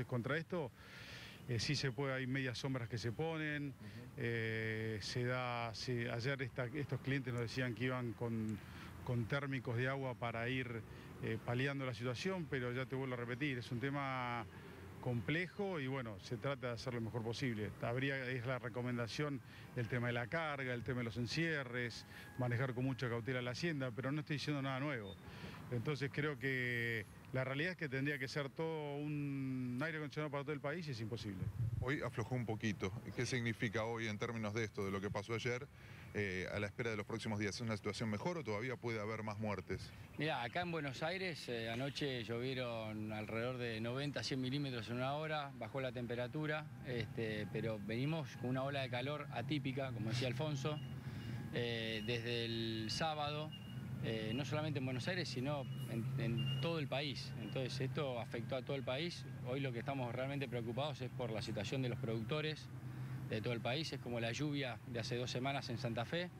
Entonces, contra esto eh, sí se puede, hay medias sombras que se ponen, eh, se da, ayer estos clientes nos decían que iban con, con térmicos de agua para ir eh, paliando la situación, pero ya te vuelvo a repetir, es un tema complejo y bueno, se trata de hacer lo mejor posible. Habría, es la recomendación el tema de la carga, el tema de los encierres, manejar con mucha cautela la hacienda, pero no estoy diciendo nada nuevo. Entonces creo que la realidad es que tendría que ser todo un aire acondicionado para todo el país y es imposible. Hoy aflojó un poquito. ¿Qué significa hoy en términos de esto, de lo que pasó ayer, eh, a la espera de los próximos días? ¿Es una situación mejor o todavía puede haber más muertes? Mira, acá en Buenos Aires eh, anoche llovieron alrededor de 90, 100 milímetros en una hora, bajó la temperatura, este, pero venimos con una ola de calor atípica, como decía Alfonso, eh, desde el sábado eh, no solamente en Buenos Aires, sino en, el país. Entonces esto afectó a todo el país. Hoy lo que estamos realmente preocupados es por la situación de los productores de todo el país. Es como la lluvia de hace dos semanas en Santa Fe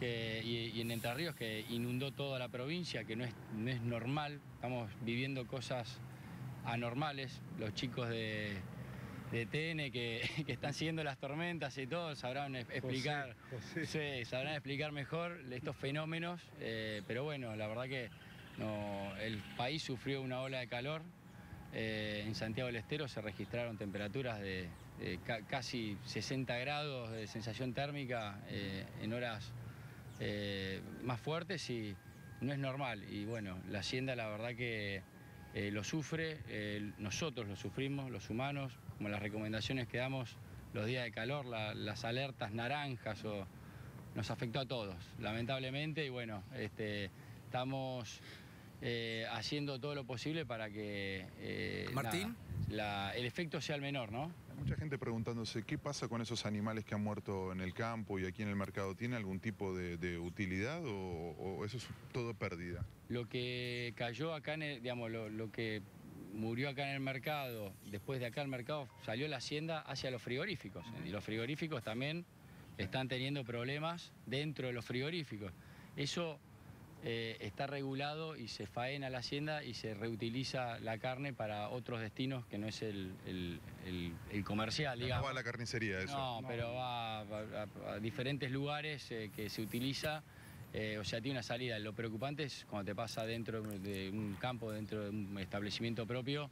y, en Entre Ríos que inundó toda la provincia, que no es, no es normal. Estamos viviendo cosas anormales. Los chicos de, de TN que, están siguiendo las tormentas y todo, sabrán explicar, sabrán explicar mejor estos fenómenos, eh, pero bueno, la verdad que el país sufrió una ola de calor. Eh, en Santiago del Estero se registraron temperaturas de, casi 60 grados de sensación térmica eh, en horas más fuertes y no es normal. Y bueno, la hacienda la verdad que lo sufre, nosotros lo sufrimos, los humanos, como las recomendaciones que damos los días de calor, las alertas naranjas, nos afectó a todos, lamentablemente, y bueno, este, estamos eh, haciendo todo lo posible para que eh, Martín. el efecto sea el menor, ¿no? Hay mucha gente preguntándose qué pasa con esos animales que han muerto en el campo y aquí en el mercado. ¿Tiene algún tipo de, utilidad o, eso es todo pérdida? Lo que cayó acá, en el, digamos, lo que murió acá en el mercado, después de acá el mercado salió la hacienda hacia los frigoríficos. Y los frigoríficos también están teniendo problemas dentro de los frigoríficos. Eso eh, está regulado y se faena la hacienda y se reutiliza la carne para otros destinos que no es el, comercial, digamos. No va a la carnicería eso. No, pero va a, diferentes lugares eh, que se utiliza eh, o sea, tiene una salida. Lo preocupante es cuando te pasa dentro de un campo, dentro de un establecimiento propio,